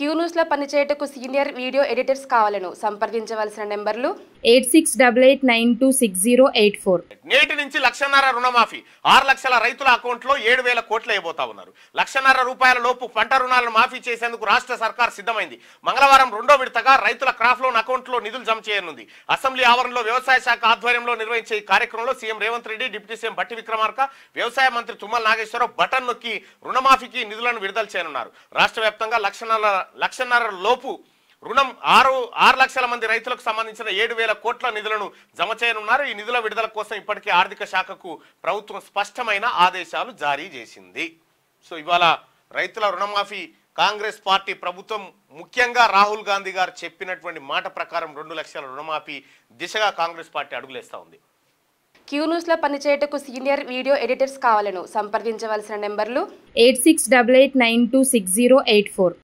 Queue న్యూస్లో పనిచేయటకు senior video editors కావాలను. సంప్రదించవలసిన నెంబర్లు? Eight six double eight nine two six zero eight four. నేటి నుంచి లక్షన్నర రుణమాఫీ. ఆరు లక్షల రైతుల అకౌంట్లో ఏడు వేల కోట్లు వేయబోతా ఉన్నారు. లక్షన్నర రూపాయల లోపు పంట రుణాలను మాఫీ చేసేందుకు రాష్ట్ర సర్కార్ సిద్ధమైంది. మంగళవారం రెండో విడతగా రైతుల క్రాప్ లోన్ అకౌంట్లో నిధులు జమ చేయనుంది. అసెంబ్లీ ఆవరణలో వ్యవసాయ శాఖ ఆధ్వర్యంలో నిర్వహించే ఈ కార్యక్రమంలో CM Revanth Reddy deputy CM Bhatti Vikramarka వ్యవసాయ మంత్రి తుమ్మల నాగేశ్వరరావు బటన్ నొక్కి రుణమాఫీకి నిధులను విడుదల చేయనున్నారు. రాష్ట్ర వ్యాప్తంగా లక్షన్నర లక్షన్నర లోపు రుణం ఆరు ఆరు లక్షల మంది రైతులకు సంబంధించిన ఏడు వేల కోట్ల నిధులను జమ చేయనున్నారు. ఈ నిధుల విడుదల కోసం ఇప్పటికే ఆర్థిక శాఖకు ప్రభుత్వం స్పష్టమైన ఆదేశాలు జారీ చేసింది. సో ఇవాళ రైతుల రుణమాఫీ కాంగ్రెస్ పార్టీ ప్రభుత్వం ముఖ్యంగా రాహుల్ గాంధీ గారు చెప్పినటువంటి మాట ప్రకారం రెండు లక్షల రుణమాఫీ దిశగా కాంగ్రెస్ పార్టీ అడుగులేస్తా ఉంది. క్యూ న్యూస్లో పనిచేయటకు సీనియర్ వీడియో ఎడిటర్స్ కావాలను. సంప్రదించవలసిన నెంబర్లు eight six double eight nine two six zero eight four.